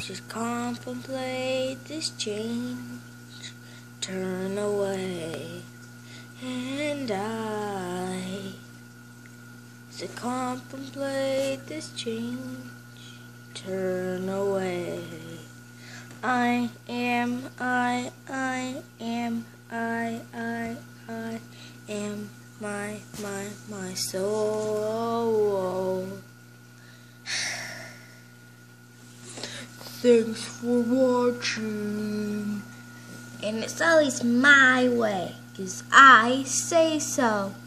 Just contemplate this change, turn away, and I. To contemplate this change, turn away. I am, I, I am, I, I, I am my, my, my soul. Thanks for watching. And it's always my way, 'cause I say so.